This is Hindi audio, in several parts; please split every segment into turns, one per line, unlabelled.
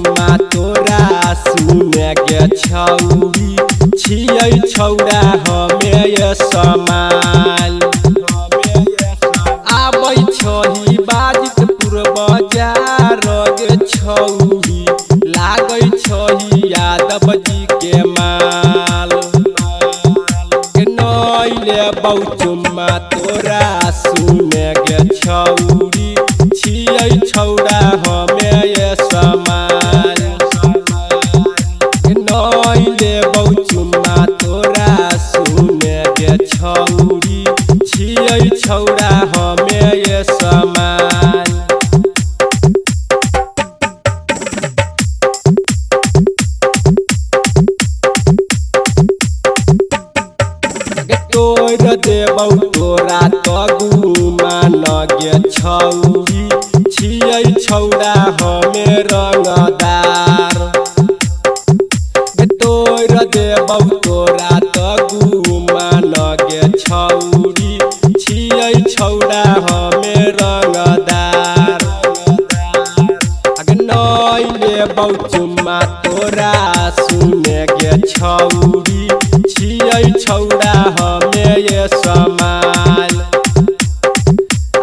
बौचुम्मा तोरा सुने गे छौरी, छियै छौरा हमें ये समाल आबै छही बाजित पूर्व गे छौरी, लागै छही यादव जी के माल। के नैले बौचुम्मा तोरा सुने गे छौरी, छियै छौरा हमें छियै छौरा हमें ये समाल गे तोर देबौ तोरा तगुमा नगे छौरी छियै छौरा हमें रंगदार गे तोर देबौ तोरा तगुमा नगे छौरी छियै नैले बौचुम्मा तोरा सुने गे छौरी छियै छौरा हमें ये समाल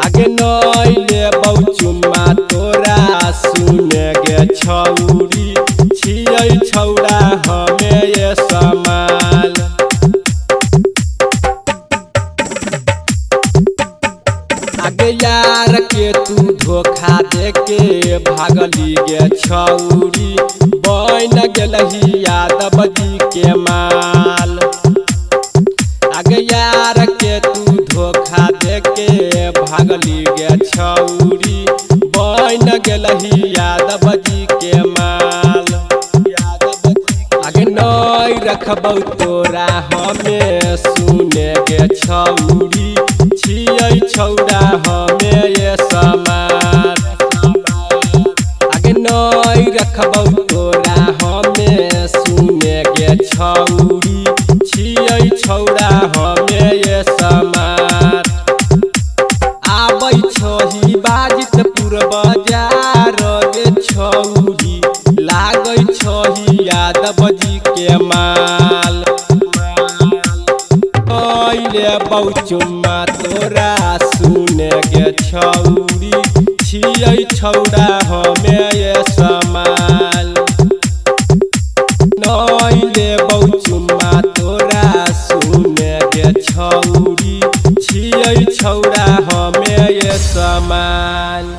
आगे नैले चुम्मा तोरा सुने गे छौरी छियै छौरा हमें ये समाल आगे यार के तू धोखा दे के भागली गे छौरी, बन गेलही यादव जी के माल। यार के तू धोखा दे के भागली गे छौरी, बन गेलही यादव जी के माल। रखबौ तोरा हमें, सुने गे छौरी। छियै छौरा हमें ये समार आगे नई रखबौ तोरा, हमें सुने गे छौरी छियै छौरा हमें ये समार आबै छही बाजित पूर्व गे छौरी लागै छही यादव जी के माल। रे बौचुमा तोरा सुने के छौरी छियै छौरा हमें ये समाल नई रे बौचुमा तोरा सुने के छौरी छियै छौरा हमें ये समाल